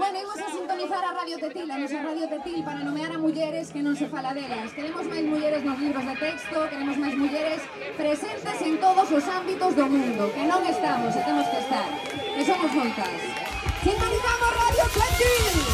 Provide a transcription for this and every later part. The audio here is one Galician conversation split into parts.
Bueno, imos a sintonizar a Radio Tetil, a nosa Radio Tetil, para nomear a mulleres que non se fala delas. Queremos máis mulleres nos libros de texto, queremos máis mulleres presentes en todos os ámbitos do mundo, que non estamos e temos que estar, que somos moitas. Sintonizamos Radio Tetil!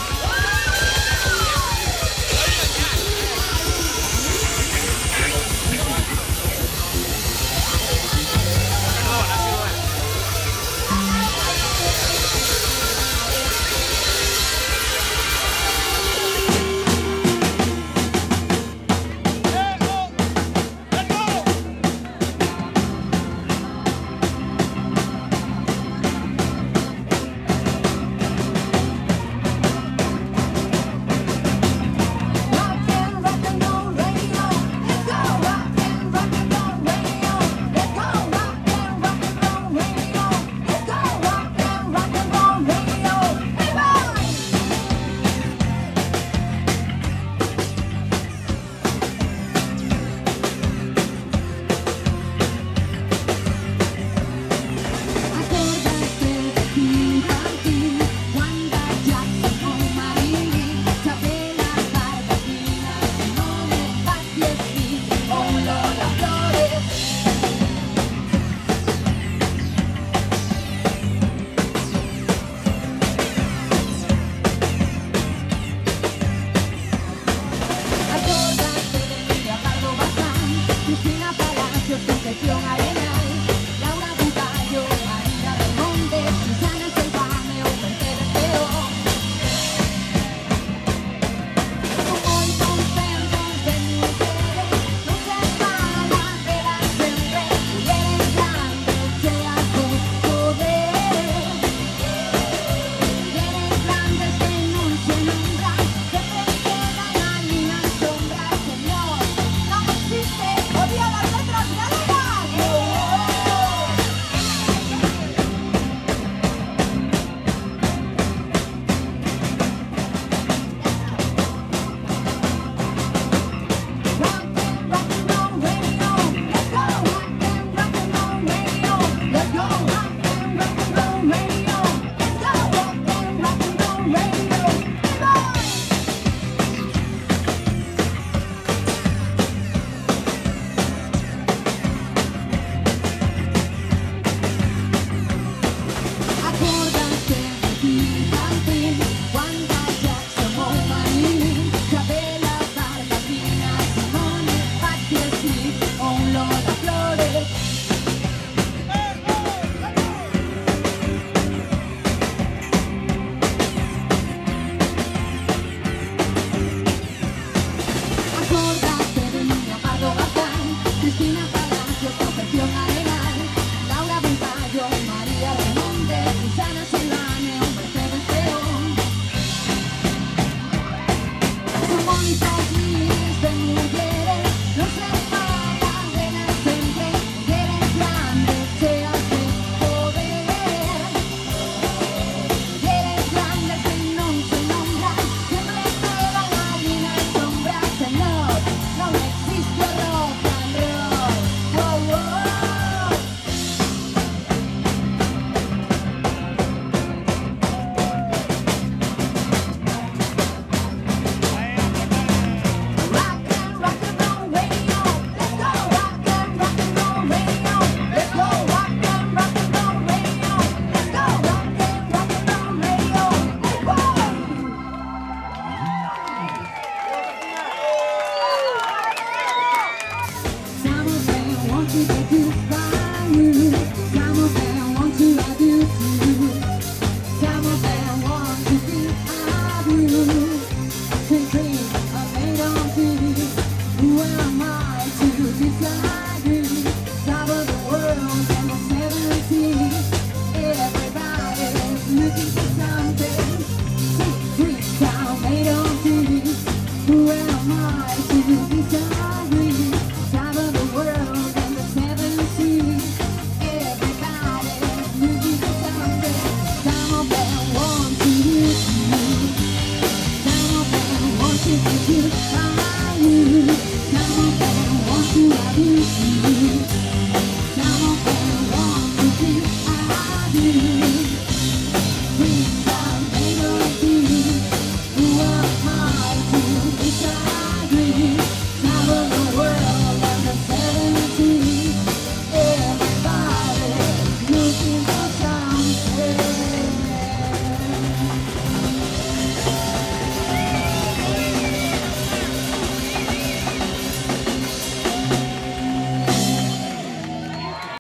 I will be.